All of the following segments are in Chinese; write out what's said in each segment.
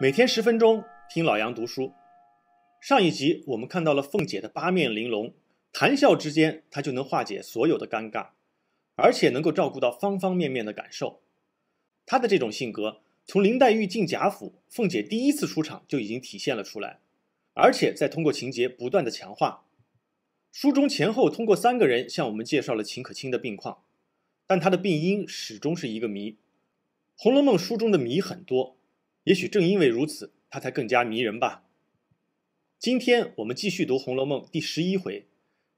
每天十分钟听老杨读书。上一集我们看到了凤姐的八面玲珑，谈笑之间她就能化解所有的尴尬，而且能够照顾到方方面面的感受。她的这种性格，从林黛玉进贾府，凤姐第一次出场就已经体现了出来，而且在通过情节不断的强化。书中前后通过三个人向我们介绍了秦可卿的病况，但她的病因始终是一个谜。《红楼梦》书中的谜很多。也许正因为如此，它才更加迷人吧。今天我们继续读《红楼梦》第十一回，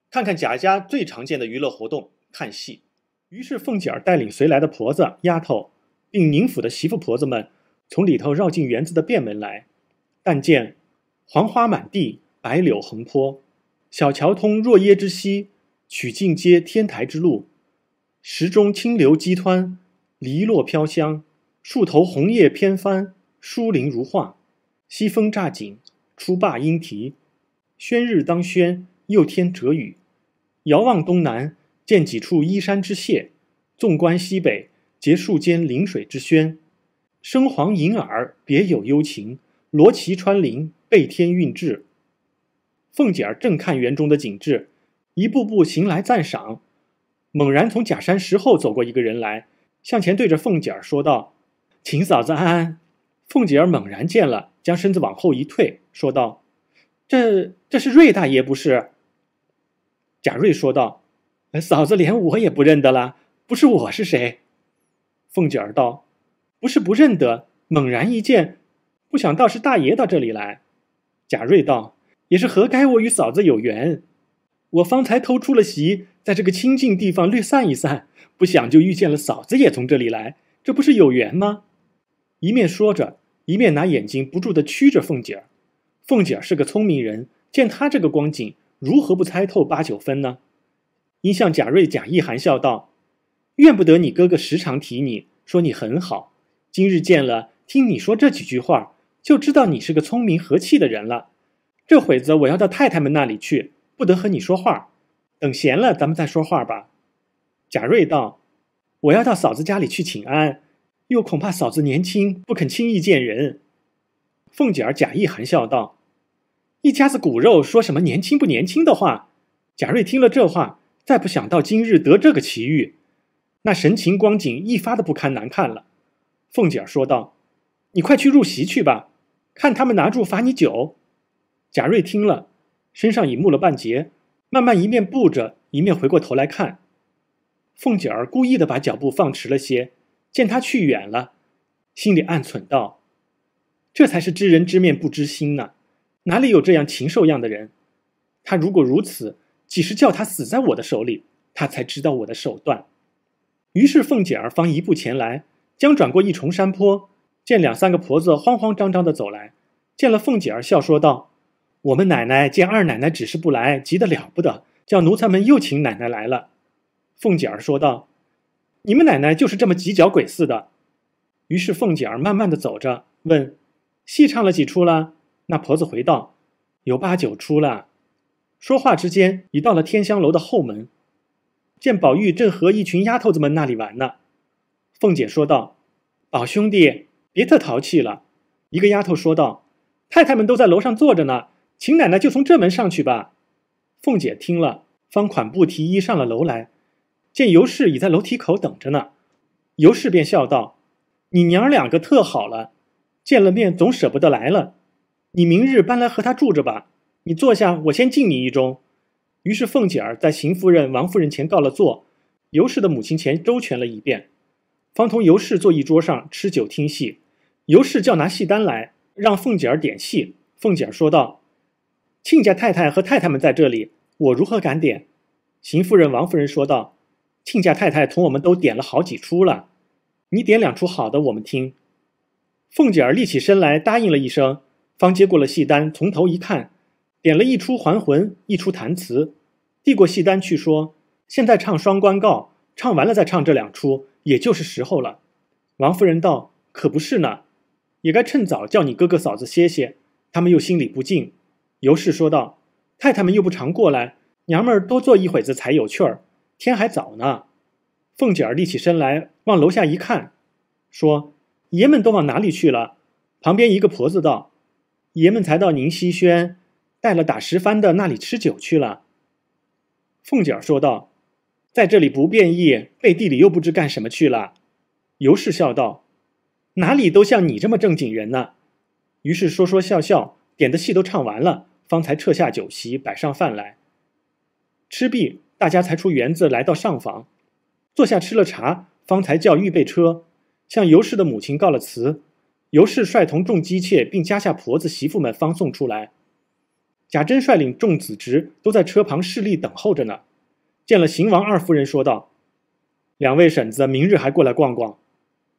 看看贾家最常见的娱乐活动——看戏。于是凤姐儿带领随来的婆子、丫头，并宁府的媳妇婆子们，从里头绕进园子的便门来。但见黄花满地，白柳横坡，小桥通若耶之溪，曲径接天台之路。石中清流激湍，篱落飘香，树头红叶偏翻。疏林如画，西风乍景，初罢莺啼。宣日当轩，又添折雨。遥望东南，见几处依山之榭；纵观西北，结树间临水之轩。声黄银耳，别有幽情；罗绮穿林，背天韵致。凤姐儿正看园中的景致，一步步行来赞赏，猛然从假山石后走过一个人来，向前对着凤姐儿说道：“请嫂子安安。”凤姐儿猛然见了，将身子往后一退，说道：“这这是瑞大爷不是？”贾瑞说道：“嫂子连我也不认得了，不是我是谁？”凤姐儿道：“不是不认得，猛然一见，不想到是大爷到这里来。”贾瑞道：“也是何该我与嫂子有缘？我方才偷出了席，在这个清静地方略散一散，不想就遇见了嫂子也从这里来，这不是有缘吗？”一面说着。一面拿眼睛不住地曲着凤姐儿，凤姐儿是个聪明人，见他这个光景，如何不猜透八九分呢？因向贾瑞假意含笑道：“怨不得你哥哥时常提你，说你很好。今日见了，听你说这几句话，就知道你是个聪明和气的人了。这会子我要到太太们那里去，不得和你说话。等闲了，咱们再说话吧。”贾瑞道：“我要到嫂子家里去请安。”又恐怕嫂子年轻，不肯轻易见人。凤姐儿假意含笑道：“一家子骨肉，说什么年轻不年轻的话？”贾瑞听了这话，再不想到今日得这个奇遇，那神情光景一发的不堪难看了。凤姐儿说道：“你快去入席去吧，看他们拿住罚你酒。”贾瑞听了，身上已木了半截，慢慢一面步着，一面回过头来看。凤姐儿故意的把脚步放迟了些。见他去远了，心里暗忖道：“这才是知人知面不知心呢，哪里有这样禽兽样的人？他如果如此，几时叫他死在我的手里，他才知道我的手段。”于是凤姐儿方一步前来，将转过一重山坡，见两三个婆子慌慌张张的走来，见了凤姐儿，笑说道：“我们奶奶见二奶奶只是不来，急得了不得，叫奴才们又请奶奶来了。”凤姐儿说道。你们奶奶就是这么急脚鬼似的。于是凤姐儿慢慢的走着，问：“戏唱了几出了？”那婆子回道：“有八九出了。”说话之间，已到了天香楼的后门，见宝玉正和一群丫头子们那里玩呢。凤姐说道：“宝兄弟，别特淘气了。”一个丫头说道：“太太们都在楼上坐着呢，请奶奶就从这门上去吧。”凤姐听了，方款步提衣上了楼来。见尤氏已在楼梯口等着呢，尤氏便笑道：“你娘儿两个特好了，见了面总舍不得来了。你明日搬来和他住着吧。你坐下，我先敬你一盅。”于是凤姐儿在邢夫人、王夫人前告了座，尤氏的母亲前周全了一遍，方同尤氏坐一桌上吃酒听戏。尤氏叫拿戏单来，让凤姐儿点戏。凤姐儿说道：“亲家太太和太太们在这里，我如何敢点？”邢夫人、王夫人说道。亲家太太同我们都点了好几出了，你点两出好的，我们听。凤姐儿立起身来答应了一声，方接过了戏单，从头一看，点了一出还魂，一出弹词，递过戏单去说：“现在唱双关告，唱完了再唱这两出，也就是时候了。”王夫人道：“可不是呢，也该趁早叫你哥哥嫂子歇歇，他们又心里不静。”尤氏说道：“太太们又不常过来，娘们儿多坐一会子才有趣儿。”天还早呢，凤姐儿立起身来，往楼下一看，说：“爷们都往哪里去了？旁边一个婆子道：“爷们才到宁西轩，带了打十番的那里吃酒去了。”凤姐儿说道：“在这里不便意，背地里又不知干什么去了。”尤氏笑道：“哪里都像你这么正经人呢？”于是说说笑笑，点的戏都唱完了，方才撤下酒席，摆上饭来。吃毕，大家才出园子，来到上房，坐下吃了茶，方才叫预备车，向尤氏的母亲告了辞。尤氏率同众姬妾，并家下婆子媳妇们方送出来。贾珍率领众子侄都在车旁侍立等候着呢。见了邢王二夫人，说道：“两位婶子，明日还过来逛逛。”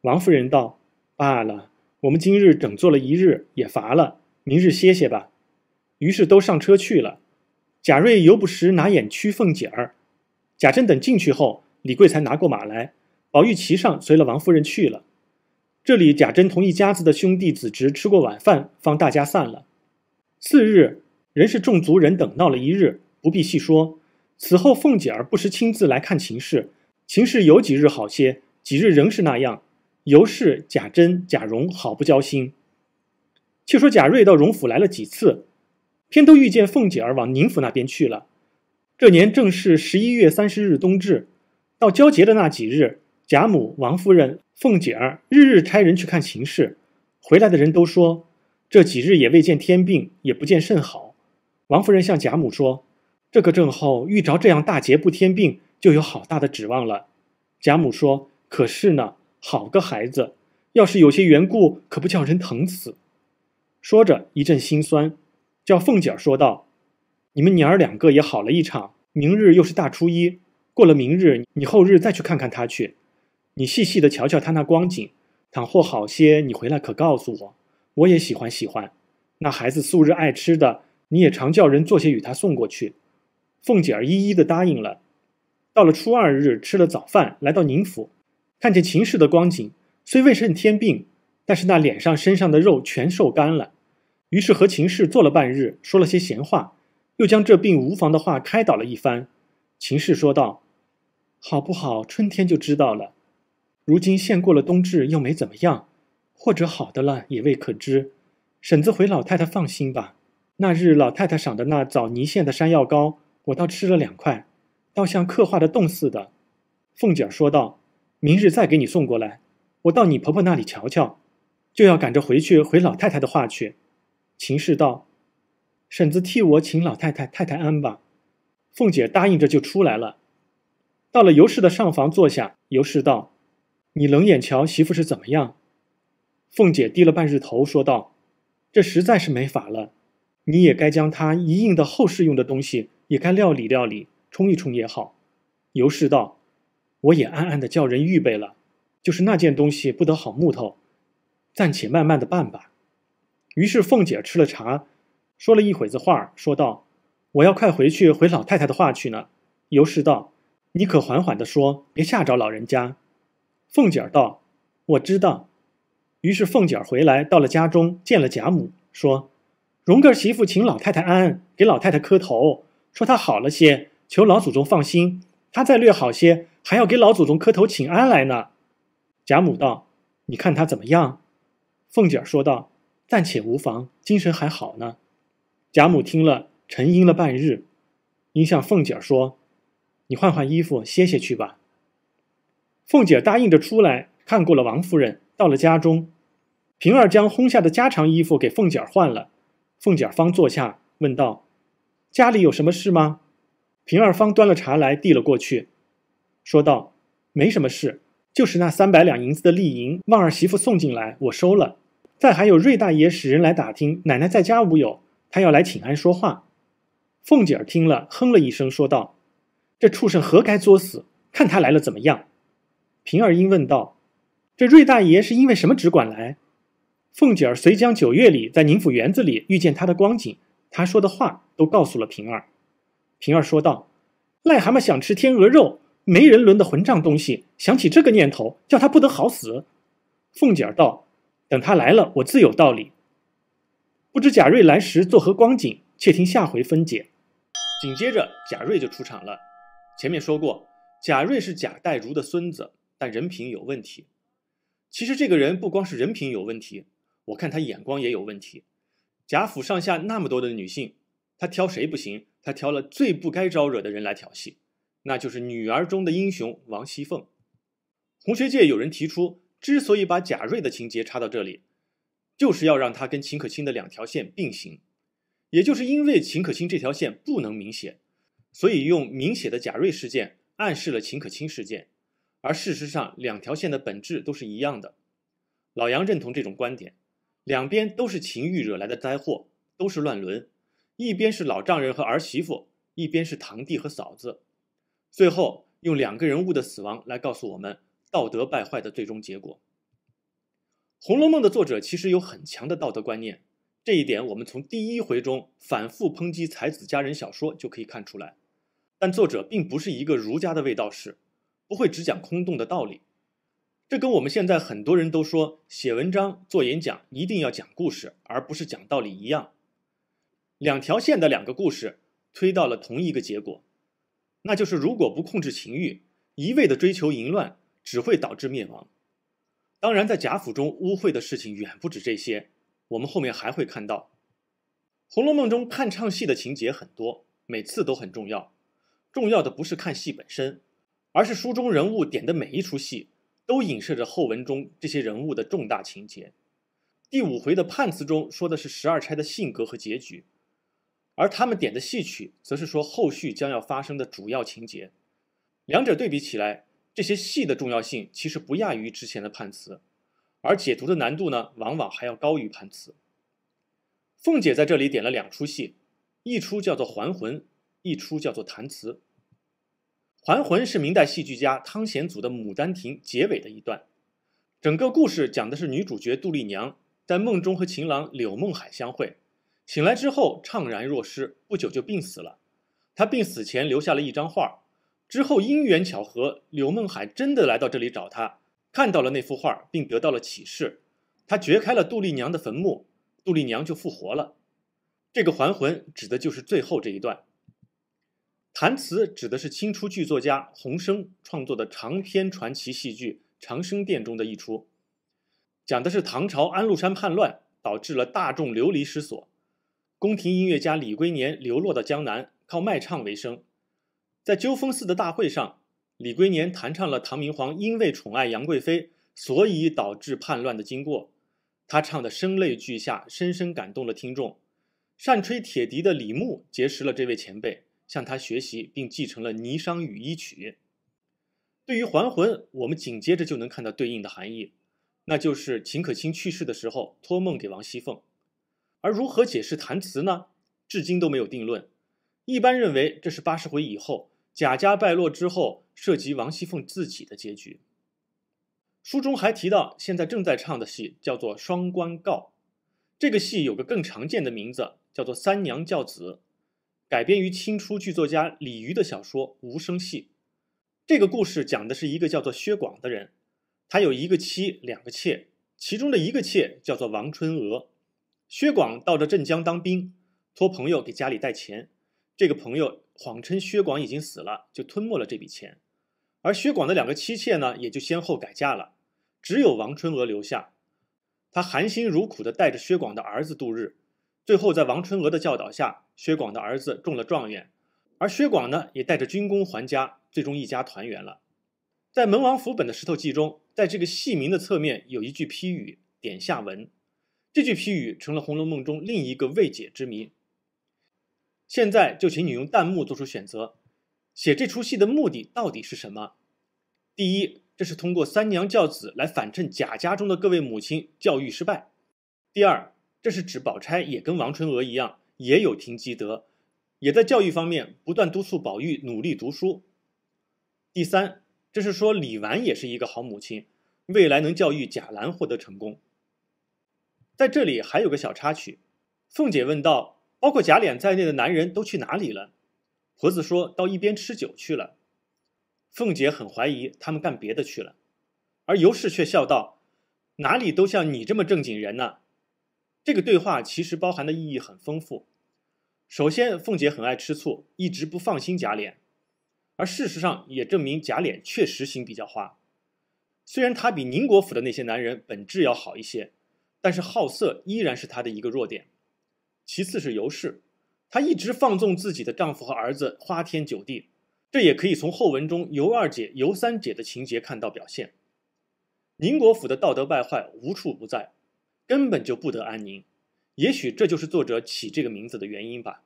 王夫人道：“罢了，我们今日整坐了一日，也乏了，明日歇歇吧。”于是都上车去了。贾瑞犹不时拿眼驱凤姐儿。贾珍等进去后，李贵才拿过马来，宝玉骑上，随了王夫人去了。这里贾珍同一家子的兄弟子侄吃过晚饭，方大家散了。次日。仍是众族人等闹了一日，不必细说。此后凤姐儿不时亲自来看秦氏，秦氏有几日好些，几日仍是那样。尤氏、贾珍、贾蓉好不交心。却说贾瑞到荣府来了几次，偏都遇见凤姐儿往宁府那边去了。这年正是十一月三十日冬至，到交节的那几日，贾母、王夫人、凤姐儿日日差人去看秦氏，回来的人都说，这几日也未见天病，也不见甚好。王夫人向贾母说：“这个症候遇着这样大节不添病，就有好大的指望了。”贾母说：“可是呢，好个孩子，要是有些缘故，可不叫人疼死。”说着一阵心酸，叫凤姐儿说道：“你们娘儿两个也好了一场，明日又是大初一，过了明日，你后日再去看看他去。你细细的瞧瞧他那光景，倘或好些，你回来可告诉我，我也喜欢喜欢。那孩子素日爱吃的。”你也常叫人做些与他送过去，凤姐儿一一的答应了。到了初二日，吃了早饭，来到宁府，看见秦氏的光景，虽未甚天病，但是那脸上身上的肉全瘦干了。于是和秦氏坐了半日，说了些闲话，又将这病无妨的话开导了一番。秦氏说道：“好不好，春天就知道了。如今现过了冬至，又没怎么样，或者好的了，也未可知。婶子回老太太放心吧。”那日老太太赏的那枣泥馅的山药糕，我倒吃了两块，倒像刻画的冻似的。凤姐说道：“明日再给你送过来，我到你婆婆那里瞧瞧，就要赶着回去回老太太的话去。”秦氏道：“婶子替我请老太太太太安吧。”凤姐答应着就出来了。到了尤氏的上房坐下，尤氏道：“你冷眼瞧媳妇是怎么样？”凤姐低了半日头说道：“这实在是没法了。”你也该将他一应的后事用的东西也该料理料理，冲一冲也好。尤氏道：“我也暗暗的叫人预备了，就是那件东西不得好木头，暂且慢慢的办吧。”于是凤姐吃了茶，说了一会子话，说道：“我要快回去回老太太的话去呢。”尤氏道：“你可缓缓的说，别吓着老人家。”凤姐道：“我知道。”于是凤姐回来到了家中，见了贾母，说。荣哥媳妇请老太太安，给老太太磕头，说她好了些，求老祖宗放心。她再略好些，还要给老祖宗磕头请安来呢。贾母道：“你看她怎么样？”凤姐说道：“暂且无妨，精神还好呢。”贾母听了，沉吟了半日，应向凤姐说：“你换换衣服，歇歇去吧。”凤姐答应着出来，看过了王夫人，到了家中，平儿将烘下的家常衣服给凤姐换了。凤姐方坐下，问道：“家里有什么事吗？”平儿方端了茶来，递了过去，说道：“没什么事，就是那三百两银子的利银，旺儿媳妇送进来，我收了。再还有瑞大爷使人来打听奶奶在家无有，他要来请安说话。”凤姐儿听了，哼了一声，说道：“这畜生何该作死？看他来了怎么样？”平儿因问道：“这瑞大爷是因为什么只管来？”凤姐儿随将九月里在宁府园子里遇见他的光景，他说的话都告诉了平儿。平儿说道：“癞蛤蟆想吃天鹅肉，没人伦的混账东西，想起这个念头，叫他不得好死。”凤姐儿道：“等他来了，我自有道理。”不知贾瑞来时作何光景，且听下回分解。紧接着，贾瑞就出场了。前面说过，贾瑞是贾代儒的孙子，但人品有问题。其实这个人不光是人品有问题。我看他眼光也有问题。贾府上下那么多的女性，他挑谁不行？他挑了最不该招惹的人来调戏，那就是女儿中的英雄王熙凤。红学界有人提出，之所以把贾瑞的情节插到这里，就是要让他跟秦可卿的两条线并行。也就是因为秦可卿这条线不能明写，所以用明写的贾瑞事件暗示了秦可卿事件。而事实上，两条线的本质都是一样的。老杨认同这种观点，两边都是情欲惹来的灾祸，都是乱伦。一边是老丈人和儿媳妇，一边是堂弟和嫂子。最后用两个人物的死亡来告诉我们道德败坏的最终结果。《红楼梦》的作者其实有很强的道德观念，这一点我们从第一回中反复抨击才子佳人小说就可以看出来。但作者并不是一个儒家的卫道士，不会只讲空洞的道理。这跟我们现在很多人都说写文章、做演讲一定要讲故事，而不是讲道理一样。两条线的两个故事推到了同一个结果，那就是如果不控制情欲，一味的追求淫乱，只会导致灭亡。当然，在贾府中污秽的事情远不止这些，我们后面还会看到，《红楼梦》中看唱戏的情节很多，每次都很重要。重要的不是看戏本身，而是书中人物点的每一出戏，都影射着后文中这些人物的重大情节。第五回的判词中说的是十二钗的性格和结局。而他们点的戏曲，则是说后续将要发生的主要情节。两者对比起来，这些戏的重要性其实不亚于之前的判词，而解读的难度呢，往往还要高于判词。凤姐在这里点了两出戏，一出叫做《还魂》，一出叫做《弹词》。《还魂》是明代戏剧家汤显祖的《牡丹亭》结尾的一段，整个故事讲的是女主角杜丽娘在梦中和情郎柳梦海相会。醒来之后怅然若失，不久就病死了。她病死前留下了一张画，之后因缘巧合，柳梦海真的来到这里找他，看到了那幅画，并得到了启示。他掘开了杜丽娘的坟墓，杜丽娘就复活了。这个还魂指的就是最后这一段。弹词指的是清初剧作家洪升创作的长篇传奇戏剧《长生殿》中的一出，讲的是唐朝安禄山叛乱，导致了大众流离失所。宫廷音乐家李龟年流落到江南，靠卖唱为生。在鸠峰寺的大会上，李龟年弹唱了唐明皇因为宠爱杨贵妃，所以导致叛乱的经过。他唱得声泪俱下，深深感动了听众。善吹铁笛的李牧结识了这位前辈，向他学习，并继承了《霓裳羽衣曲》。对于还魂，我们紧接着就能看到对应的含义，那就是秦可卿去世的时候托梦给王熙凤。而如何解释弹词呢？至今都没有定论。一般认为这是八十回以后贾家败落之后涉及王熙凤自己的结局。书中还提到，现在正在唱的戏叫做《双关告》，这个戏有个更常见的名字叫做《三娘教子》，改编于清初剧作家李渔的小说《无声戏》。这个故事讲的是一个叫做薛广的人，他有一个妻两个妾，其中的一个妾叫做王春娥。薛广到了镇江当兵，托朋友给家里带钱。这个朋友谎称薛广已经死了，就吞没了这笔钱。而薛广的两个妻妾呢，也就先后改嫁了，只有王春娥留下。她含辛茹苦地带着薛广的儿子度日。最后，在王春娥的教导下，薛广的儿子中了状元，而薛广呢，也带着军功还家，最终一家团圆了。在门王府本的石头记中，在这个戏名的侧面有一句批语：“点下文。”这句批语成了《红楼梦》中另一个未解之谜。现在就请你用弹幕做出选择，写这出戏的目的到底是什么？第一，这是通过三娘教子来反衬贾家中的各位母亲教育失败；第二，这是指宝钗也跟王春娥一样，也有听积德，也在教育方面不断督促宝玉努力读书；第三，这是说李纨也是一个好母亲，未来能教育贾兰获得成功。在这里还有个小插曲，凤姐问道：“包括贾琏在内的男人都去哪里了？”婆子说到一边吃酒去了。凤姐很怀疑他们干别的去了，而尤氏却笑道：“哪里都像你这么正经人呢？”这个对话其实包含的意义很丰富。首先，凤姐很爱吃醋，一直不放心贾琏，而事实上也证明贾琏确实心比较花。虽然他比宁国府的那些男人本质要好一些。但是好色依然是她的一个弱点。其次是尤氏，她一直放纵自己的丈夫和儿子花天酒地，这也可以从后文中尤二姐、尤三姐的情节看到表现。宁国府的道德败坏无处不在，根本就不得安宁。也许这就是作者起这个名字的原因吧。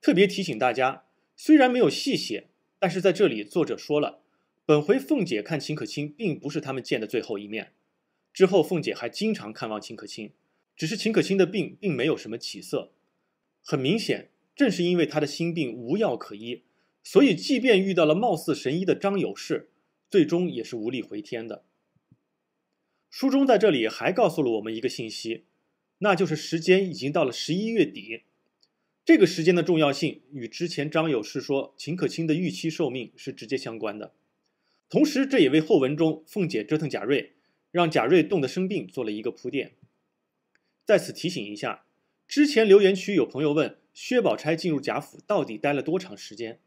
特别提醒大家，虽然没有细写，但是在这里作者说了，本回凤姐看秦可卿并不是他们见的最后一面。之后凤姐还经常看望秦可卿，只是秦可卿的病并没有什么起色。很明显，正是因为她的心病无药可医，所以即便遇到了貌似神医的张有士，最终也是无力回天的。书中在这里还告诉了我们一个信息。那就是时间已经到了十一月底，这个时间的重要性与之前张有士说秦可卿的预期寿命是直接相关的。同时，这也为后文中凤姐折腾贾瑞，让贾瑞冻得生病做了一个铺垫。在此提醒一下，之前留言区有朋友问薛宝钗进入贾府到底待了多长时间？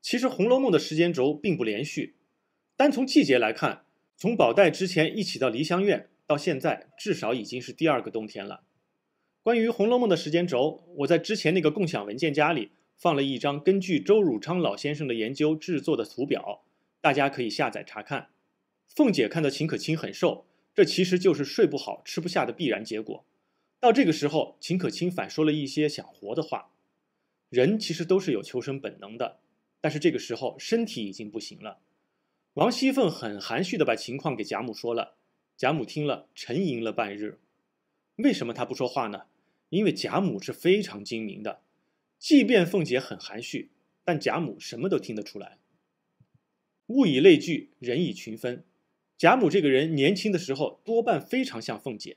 其实《红楼梦》的时间轴并不连续，单从季节来看，从宝黛之前一起到梨香院。到现在至少已经是第二个冬天了。关于《红楼梦》的时间轴，我在之前那个共享文件夹里放了一张根据周汝昌老先生的研究制作的图表，大家可以下载查看。凤姐看到秦可卿很瘦，这其实就是睡不好、吃不下的必然结果。到这个时候，秦可卿反说了一些想活的话。人其实都是有求生本能的，但是这个时候身体已经不行了。王熙凤很含蓄的把情况给贾母说了。贾母听了，沉吟了半日。为什么她不说话呢？因为贾母是非常精明的，即便凤姐很含蓄，但贾母什么都听得出来。物以类聚，人以群分。贾母这个人年轻的时候多半非常像凤姐，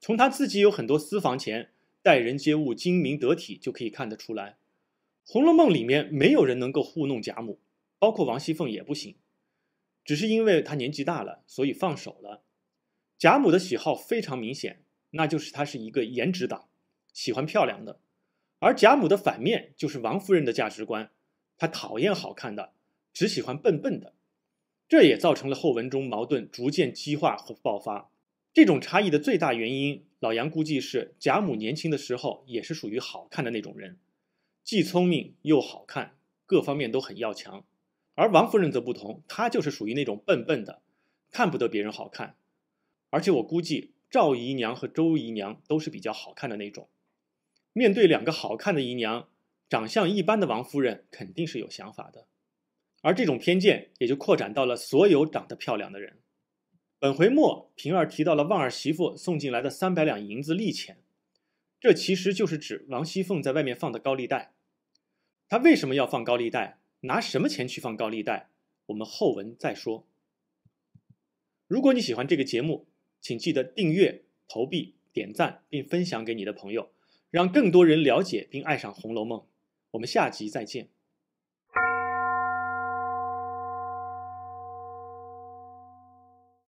从他自己有很多私房钱，待人接物精明得体就可以看得出来。《红楼梦》里面没有人能够糊弄贾母，包括王熙凤也不行，只是因为她年纪大了，所以放手了。贾母的喜好非常明显，那就是她是一个颜值党，喜欢漂亮的；而贾母的反面就是王夫人的价值观，她讨厌好看的，只喜欢笨笨的。这也造成了后文中矛盾逐渐激化和爆发。这种差异的最大原因，老杨估计是贾母年轻的时候也是属于好看的那种人，既聪明又好看，各方面都很要强；而王夫人则不同，她就是属于那种笨笨的，看不得别人好看。而且我估计赵姨娘和周姨娘都是比较好看的那种。面对两个好看的姨娘，长相一般的王夫人肯定是有想法的。而这种偏见也就扩展到了所有长得漂亮的人。本回末，平儿提到了旺儿媳妇送进来的三百两银子利钱，这其实就是指王熙凤在外面放的高利贷。她为什么要放高利贷？拿什么钱去放高利贷？我们后文再说。如果你喜欢这个节目，请记得订阅、投币、点赞，并分享给你的朋友，让更多人了解并爱上《红楼梦》。我们下集再见。